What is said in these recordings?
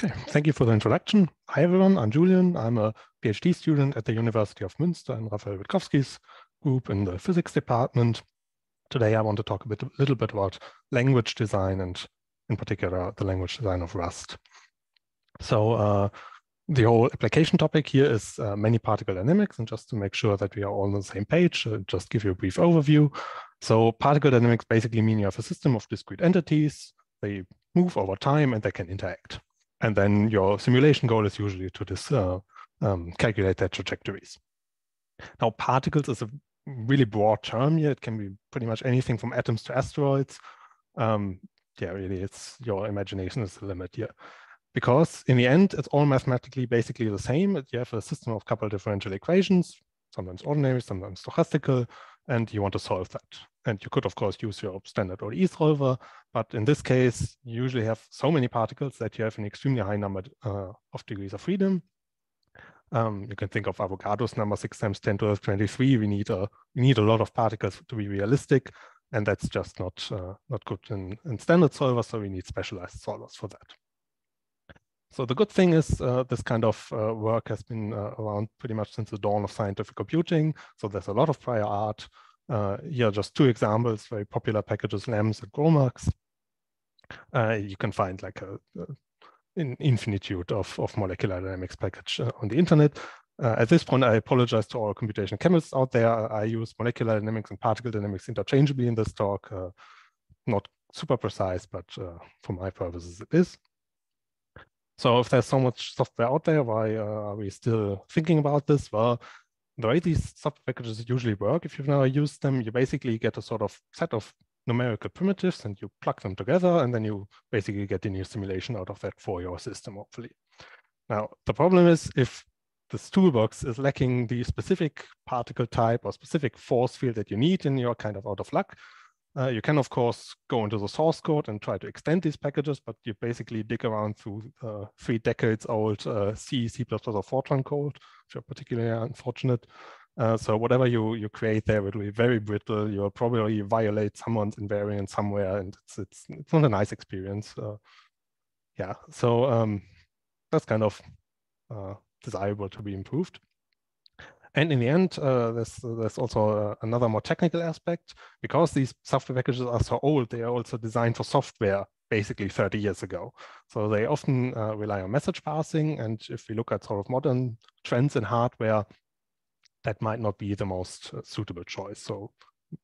Okay, thank you for the introduction. Hi everyone, I'm Julian. I'm a PhD student at the University of Münster in Raphael Wittkowski's group in the physics department. Today I want to talk a bit, a little bit about language design and in particular the language design of Rust. So uh, the whole application topic here is uh, many particle dynamics and just to make sure that we are all on the same page, just give you a brief overview. So particle dynamics basically mean you have a system of discrete entities, they move over time and they can interact. And then your simulation goal is usually to this, uh, um, calculate their trajectories. Now, particles is a really broad term here. It can be pretty much anything from atoms to asteroids. Um, yeah, really, it's your imagination is the limit here. Because in the end, it's all mathematically basically the same. You have a system of coupled differential equations, sometimes ordinary, sometimes stochastical, and you want to solve that. And you could, of course, use your standard ODE solver, but in this case, you usually have so many particles that you have an extremely high number uh, of degrees of freedom. Um, you can think of Avogadro's number six times 10 to the 23. We need a we need a lot of particles to be realistic, and that's just not uh, not good in, in standard solvers. So we need specialized solvers for that. So the good thing is uh, this kind of uh, work has been uh, around pretty much since the dawn of scientific computing. So there's a lot of prior art. Uh, here are just two examples, very popular packages, LAMMPS and GROMACS. Uh, you can find like a an infinitude of, of molecular dynamics package uh, on the internet. at this point, I apologize to all computational chemists out there. I use molecular dynamics and particle dynamics interchangeably in this talk. not super precise, but for my purposes it is. So if there's so much software out there, why uh, are we still thinking about this? Well, the way these software packages usually work, if you've never used them, you basically get a sort of set of numerical primitives and you plug them together and then you basically get a new simulation out of that for your system, hopefully. Now, the problem is if this toolbox is lacking the specific particle type or specific force field that you need and you're kind of out of luck, uh, you can, of course, go into the source code and try to extend these packages, but you basically dig around through uh, three decades old uh, C, C++, or Fortran code, which are particularly unfortunate. Uh, so whatever you, you create there will be very brittle. You'll probably violate someone's invariant somewhere, and it's, it's, it's not a nice experience. Uh, yeah, so um, that's kind of uh, desirable to be improved. And in the end, uh, there's, there's also uh, another more technical aspect. Because these software packages are so old, they are also designed for software basically 30 years ago. So they often uh, rely on message passing. And if we look at sort of modern trends in hardware, that might not be the most uh, suitable choice. So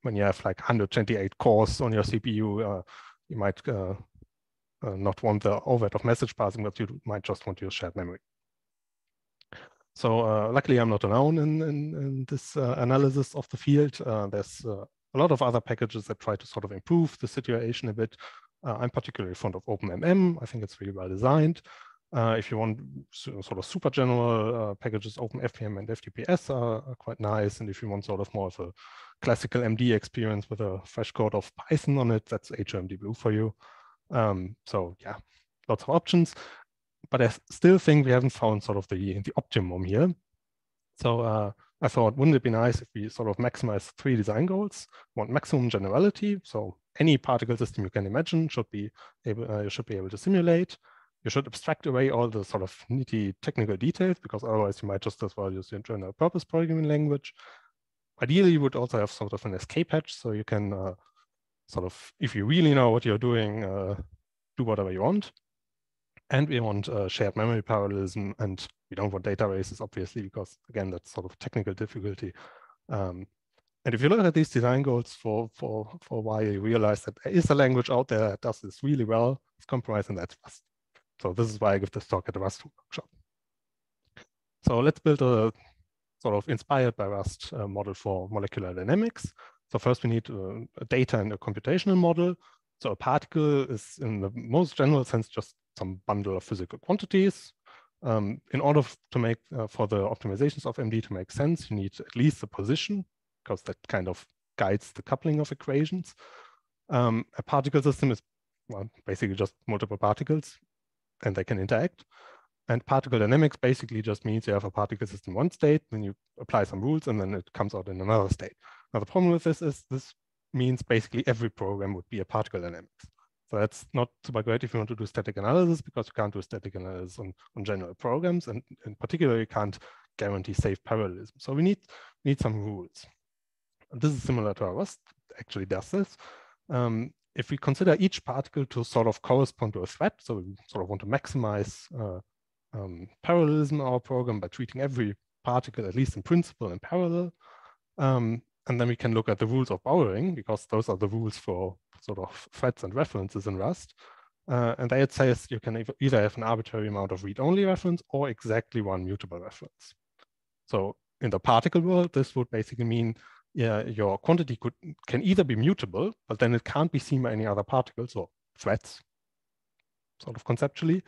when you have like 128 cores on your CPU, uh, you might uh, not want the overhead of message passing, but you might just want use shared memory. So uh, luckily, I'm not alone in, in, in this uh, analysis of the field. Uh, there's uh, a lot of other packages that try to sort of improve the situation a bit. Uh, I'm particularly fond of OpenMM. I think it's really well designed. Uh, if you want sort of super general packages, OpenFPM and FTPS are, are, quite nice. And if you want sort of more of a classical MD experience with a fresh code of Python on it, that's HOOMD Blue for you. Um, so yeah, lots of options but I still think we haven't found sort of the, the optimum here. So uh, I thought, wouldn't it be nice if we sort of maximize three design goals? Want maximum generality, so any particle system you can imagine should be able, uh, you should be able to simulate. You should abstract away all the sort of nitty technical details because otherwise you might just as well use your general purpose programming language. Ideally, you would also have sort of an escape hatch so you can uh, sort of, if you really know what you're doing, uh, do whatever you want and we want uh, shared memory parallelism, and we don't want data races, obviously, because again, that's sort of technical difficulty. Um, and if you look at these design goals for, for, for why you realize that there is a language out there that does this really well, it's compromised, and that's Rust. So this is why I give this talk at the Rust workshop. So let's build a sort of inspired by Rust uh, model for molecular dynamics. So first we need uh, a data and a computational model. So a particle is in the most general sense just some bundle of physical quantities. Um, in order to make, uh, for the optimizations of MD to make sense, you need at least the position, because that kind of guides the coupling of equations. Um, a particle system is well, basically just multiple particles, and they can interact. And particle dynamics basically just means you have a particle system one state, then you apply some rules, and then it comes out in another state. Now, the problem with this is this means basically every program would be a particle dynamics. So that's not super great if you want to do static analysis because you can't do static analysis on, on general programs. And in particular, you can't guarantee safe parallelism. So we need, need some rules. And this is similar to our Rust, actually does this. Um, if we consider each particle to sort of correspond to a thread, so we sort of want to maximize uh, um, parallelism in our program by treating every particle, at least in principle, in parallel, um, and then we can look at the rules of borrowing because those are the rules for sort of threads and references in Rust. Uh, and it says you can either have an arbitrary amount of read-only reference or exactly one mutable reference. So in the particle world, this would basically mean yeah, your quantity could can either be mutable, but then it can't be seen by any other particles or threads, sort of conceptually,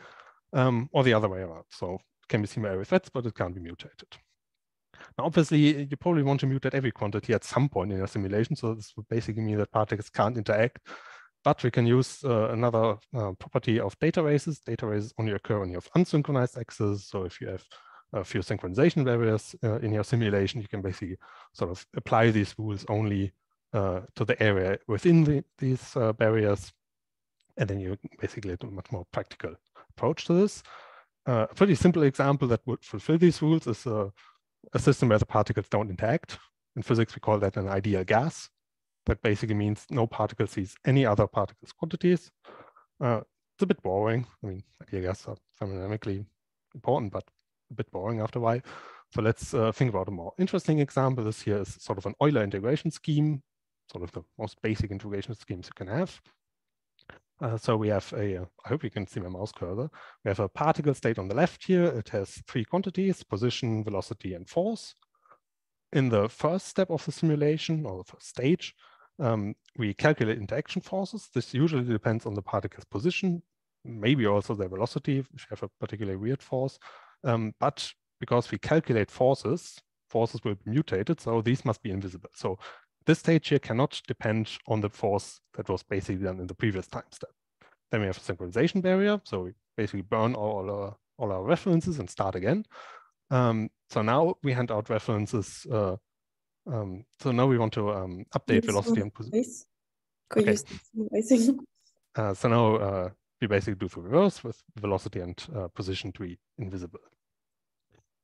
um, or the other way around. So it can be seen by every threads, but it can't be mutated. Now, obviously, you probably want to mutate every quantity at some point in your simulation. So this would basically mean that particles can't interact. But we can use uh, another uh, property of data races. Data races only occur when you have unsynchronized access. So if you have a few synchronization barriers uh, in your simulation, you can basically sort of apply these rules only uh, to the area within the, these uh, barriers. And then you basically have a much more practical approach to this. Uh, a pretty simple example that would fulfill these rules is a system where the particles don't interact. In physics, we call that an ideal gas. That basically means no particle sees any other particles quantities. Uh, it's a bit boring. I mean, ideal gas are thermodynamically important, but a bit boring after a while. So let's uh, think about a more interesting example. This here is sort of an Euler integration scheme, sort of the most basic integration schemes you can have. Uh, so we have a, uh, hope you can see my mouse cursor. We have a particle state on the left here. It has three quantities, position, velocity, and force. In the first step of the simulation, or the first stage, um, we calculate interaction forces. This usually depends on the particle's position, maybe also their velocity, if which have a particularly weird force. Um, but because we calculate forces, forces will be mutated, so these must be invisible. So this stage here cannot depend on the force that was basically done in the previous time step. Then we have a synchronization barrier. So we basically burn all our, all our references and start again. Um, so now we hand out references. Uh, um, so now we want to um, update velocity and position. Okay. Uh, so now uh, we basically do the reverse with velocity and uh, position to be invisible.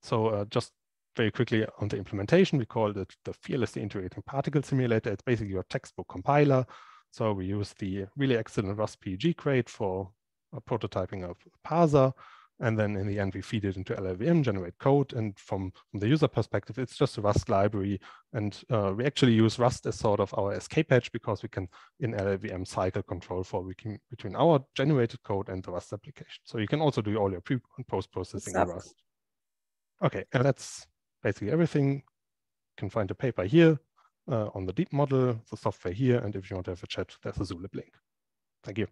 So uh, just very quickly on the implementation, we call it the fearlessly integrating particle simulator. It's basically your textbook compiler. So we use the really excellent Rust PEG crate for prototyping of parser. And then in the end, we feed it into LLVM, generate code. And from, from the user perspective, it's just a Rust library. And uh, we actually use Rust as sort of our escape hatch because we can in LLVM cycle control for between, between our generated code and the Rust application. So you can also do all your pre and post processing in Rust. Okay, and that's basically everything. You can find a paper here uh, on the deep model, the software here, and if you want to have a chat, there's a Zulip link. Thank you.